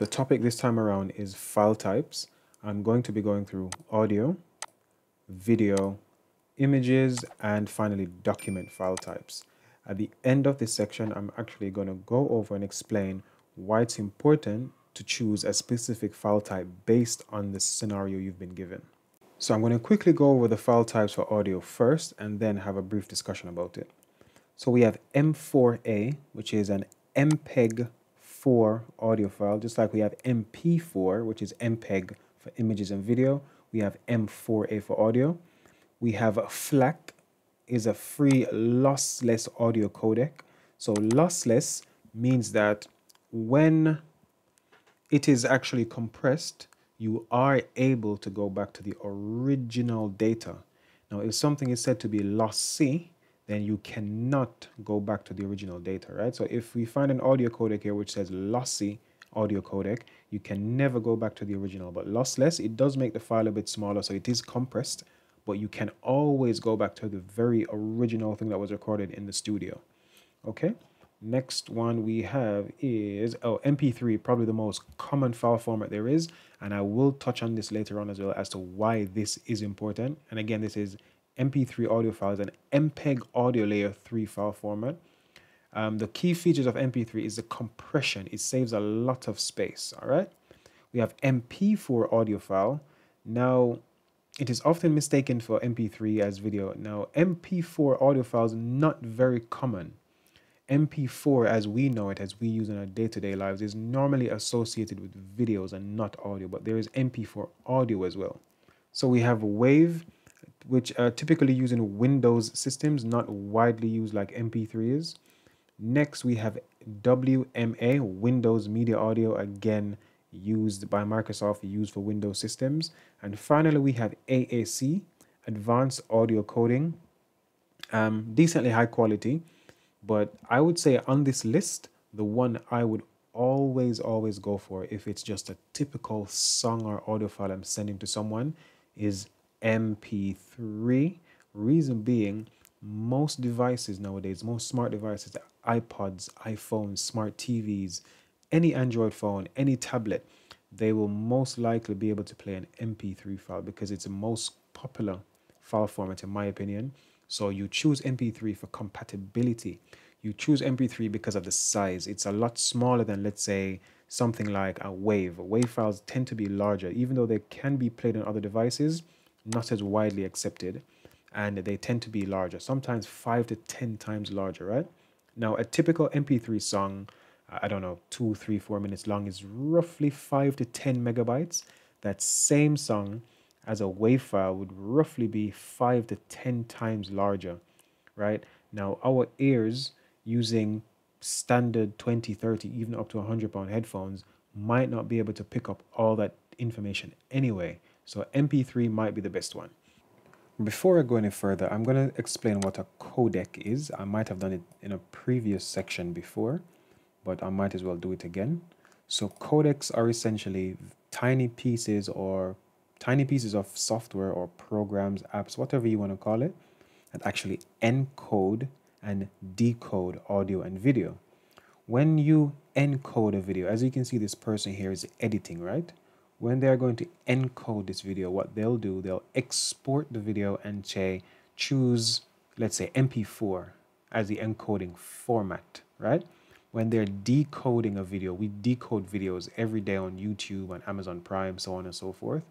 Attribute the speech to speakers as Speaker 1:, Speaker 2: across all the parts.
Speaker 1: The topic this time around is file types. I'm going to be going through audio, video, images, and finally document file types. At the end of this section, I'm actually going to go over and explain why it's important to choose a specific file type based on the scenario you've been given. So I'm going to quickly go over the file types for audio first and then have a brief discussion about it. So we have M4A, which is an MPEG-4 audio file, just like we have MP4, which is MPEG for images and video. We have M4A for audio. We have FLAC, is a free lossless audio codec. So lossless means that when it is actually compressed, you are able to go back to the original data. Now, if something is said to be lossy, then you cannot go back to the original data, right? So if we find an audio codec here which says lossy audio codec, you can never go back to the original. But lossless, it does make the file a bit smaller, so it is compressed, but you can always go back to the very original thing that was recorded in the studio. Okay? Next one we have is, oh, MP3, probably the most common file format there is. And I will touch on this later on as well as to why this is important. And again, this is MP3 audio files and MPEG audio layer 3 file format. Um, the key features of MP3 is the compression. It saves a lot of space, all right? We have MP4 audio file. Now, it is often mistaken for MP3 as video. Now, MP4 audio files not very common. MP4, as we know it, as we use in our day-to-day lives, is normally associated with videos and not audio, but there is MP4 audio as well. So we have Wave, which are typically used in Windows systems, not widely used like MP3 is. Next, we have WMA, Windows Media Audio, again used by Microsoft, used for Windows systems. And finally, we have AAC, Advanced Audio Coding, um, decently high quality but I would say on this list, the one I would always, always go for if it's just a typical song or audio file I'm sending to someone is MP3. Reason being, most devices nowadays, most smart devices, iPods, iPhones, smart TVs, any Android phone, any tablet, they will most likely be able to play an MP3 file because it's the most popular file format in my opinion. So you choose MP3 for compatibility. You choose MP3 because of the size. It's a lot smaller than, let's say, something like a WAV. WAV files tend to be larger, even though they can be played on other devices, not as widely accepted, and they tend to be larger, sometimes five to 10 times larger, right? Now, a typical MP3 song, I don't know, two, three, four minutes long, is roughly five to 10 megabytes. That same song as a WAV file would roughly be five to 10 times larger, right? Now, our ears using standard 20, 30, even up to 100 pound headphones might not be able to pick up all that information anyway. So MP3 might be the best one. Before I go any further, I'm going to explain what a codec is. I might have done it in a previous section before, but I might as well do it again. So codecs are essentially tiny pieces or tiny pieces of software or programs, apps, whatever you want to call it, that actually encode and decode audio and video. When you encode a video, as you can see, this person here is editing, right? When they're going to encode this video, what they'll do, they'll export the video and say, choose, let's say, MP4 as the encoding format, right? When they're decoding a video, we decode videos every day on YouTube, on Amazon Prime, so on and so forth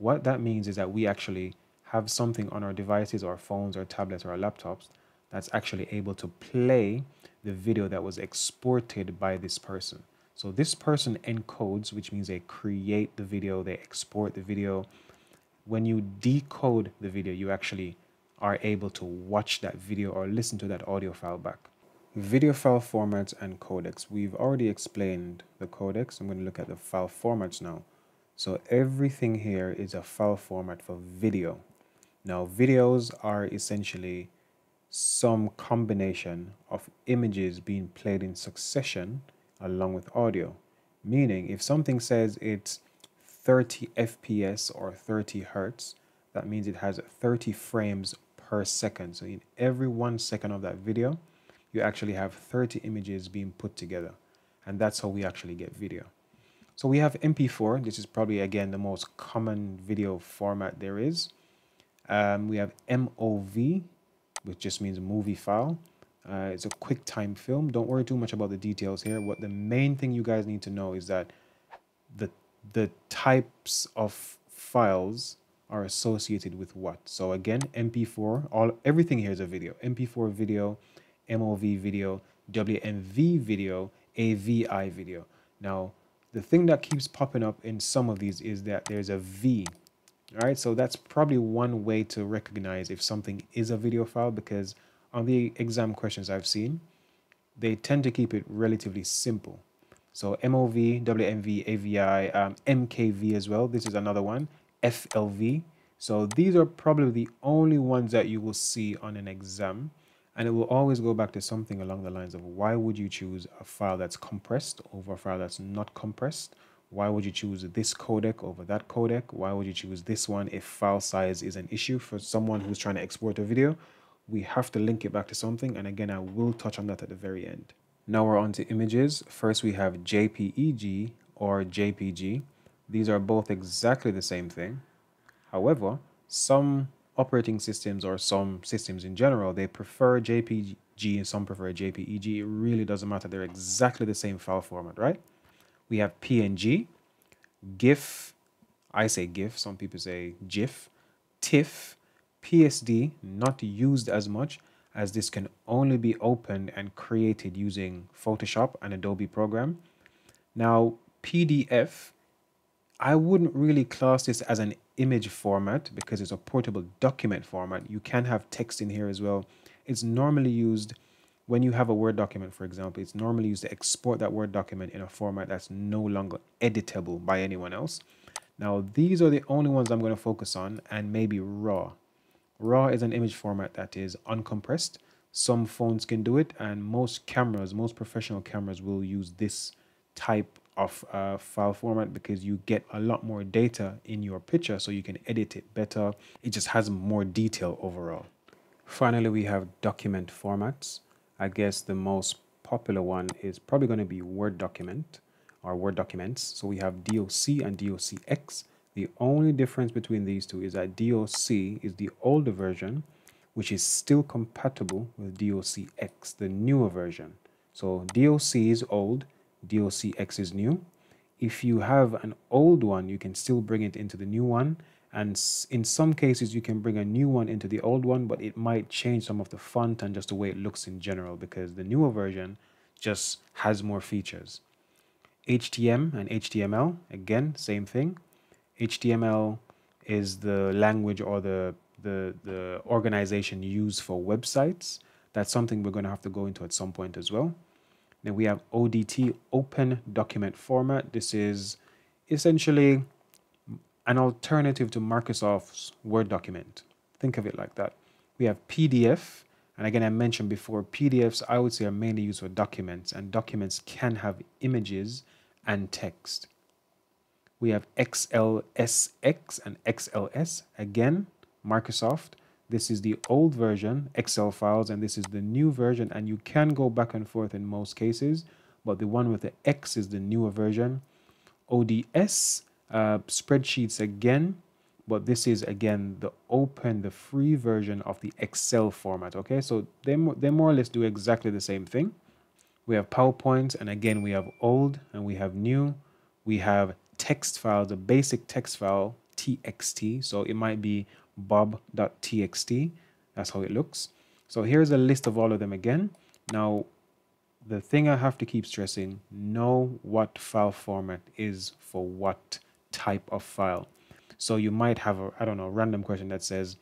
Speaker 1: what that means is that we actually have something on our devices, our phones, our tablets, or our laptops that's actually able to play the video that was exported by this person. So this person encodes, which means they create the video, they export the video. When you decode the video, you actually are able to watch that video or listen to that audio file back. Video file formats and codecs. We've already explained the codecs. I'm going to look at the file formats now. So everything here is a file format for video. Now videos are essentially some combination of images being played in succession along with audio. Meaning if something says it's 30 FPS or 30 Hertz, that means it has 30 frames per second. So in every one second of that video, you actually have 30 images being put together. And that's how we actually get video. So we have MP4. This is probably, again, the most common video format there is. Um, we have MOV, which just means movie file. Uh, it's a QuickTime film. Don't worry too much about the details here. What the main thing you guys need to know is that the the types of files are associated with what. So again, MP4, all everything here is a video. MP4 video, MOV video, WMV video, AVI video. Now, the thing that keeps popping up in some of these is that there's a V. All right, so that's probably one way to recognize if something is a video file because on the exam questions I've seen, they tend to keep it relatively simple. So MOV, WMV, AVI, um, MKV as well. This is another one. FLV. So these are probably the only ones that you will see on an exam. And it will always go back to something along the lines of why would you choose a file that's compressed over a file that's not compressed? Why would you choose this codec over that codec? Why would you choose this one if file size is an issue for someone who's trying to export a video? We have to link it back to something. And again, I will touch on that at the very end. Now we're on to images. First, we have JPEG or JPG. These are both exactly the same thing. However, some operating systems or some systems in general, they prefer JPG and some prefer JPEG. It really doesn't matter. They're exactly the same file format, right? We have PNG, GIF, I say GIF, some people say GIF, TIFF, PSD, not used as much as this can only be opened and created using Photoshop and Adobe program. Now, PDF I wouldn't really class this as an image format because it's a portable document format. You can have text in here as well. It's normally used when you have a Word document, for example, it's normally used to export that Word document in a format that's no longer editable by anyone else. Now, these are the only ones I'm going to focus on and maybe RAW. RAW is an image format that is uncompressed. Some phones can do it and most cameras, most professional cameras will use this type of uh, file format because you get a lot more data in your picture so you can edit it better. It just has more detail overall. Finally, we have document formats. I guess the most popular one is probably going to be Word document or Word documents. So we have DOC and DOCX. The only difference between these two is that DOC is the older version, which is still compatible with DOCX, the newer version. So DOC is old, DOCX is new. If you have an old one, you can still bring it into the new one. And in some cases, you can bring a new one into the old one, but it might change some of the font and just the way it looks in general because the newer version just has more features. HTML and HTML, again, same thing. HTML is the language or the, the, the organization used for websites. That's something we're going to have to go into at some point as well. Then we have ODT, Open Document Format. This is essentially an alternative to Microsoft's Word document. Think of it like that. We have PDF, and again, I mentioned before, PDFs I would say are mainly used for documents, and documents can have images and text. We have XLSX and XLS, again, Microsoft. This is the old version, Excel files, and this is the new version. And you can go back and forth in most cases, but the one with the X is the newer version. ODS, uh, spreadsheets again, but this is again the open, the free version of the Excel format. Okay, so they, they more or less do exactly the same thing. We have PowerPoint, and again, we have old and we have new. We have text file, the basic text file, TXT. So it might be bob.txt. That's how it looks. So here's a list of all of them again. Now, the thing I have to keep stressing, know what file format is for what type of file. So you might have a, I don't know, random question that says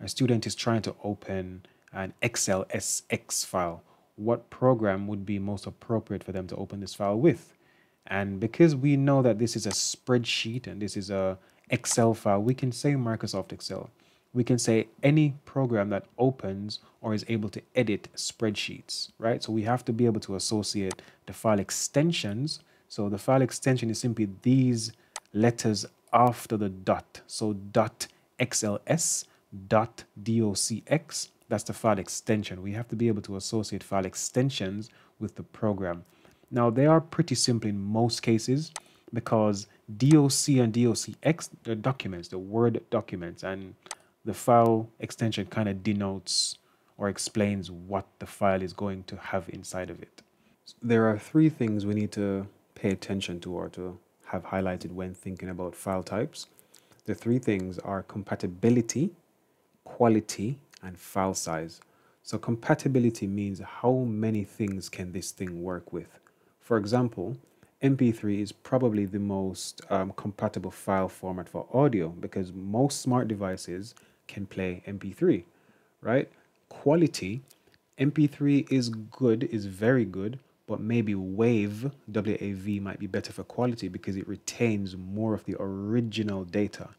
Speaker 1: a student is trying to open an XLSX file. What program would be most appropriate for them to open this file with? And because we know that this is a spreadsheet and this is a Excel file, we can say Microsoft Excel we can say any program that opens or is able to edit spreadsheets, right? So we have to be able to associate the file extensions. So the file extension is simply these letters after the dot. So dot XLS, dot DOCX, that's the file extension. We have to be able to associate file extensions with the program. Now they are pretty simple in most cases, because DOC and DOCX the documents, the Word documents, and the file extension kind of denotes or explains what the file is going to have inside of it. There are three things we need to pay attention to or to have highlighted when thinking about file types. The three things are compatibility, quality, and file size. So compatibility means how many things can this thing work with. For example, MP3 is probably the most um, compatible file format for audio because most smart devices can play MP3, right? Quality, MP3 is good, is very good, but maybe WAV, WAV might be better for quality because it retains more of the original data.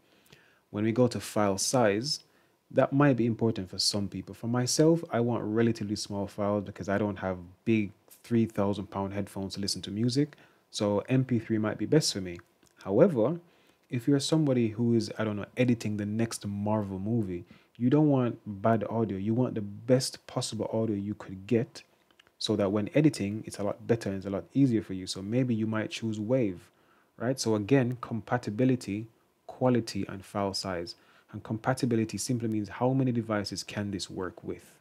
Speaker 1: When we go to file size, that might be important for some people. For myself, I want relatively small files because I don't have big 3,000 pound headphones to listen to music. So MP3 might be best for me. However, if you're somebody who is, I don't know, editing the next Marvel movie, you don't want bad audio. You want the best possible audio you could get so that when editing, it's a lot better and it's a lot easier for you. So maybe you might choose Wave, right? So again, compatibility, quality, and file size. And compatibility simply means how many devices can this work with.